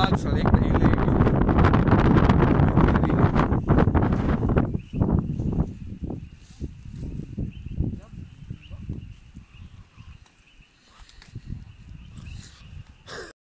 Mark Selected.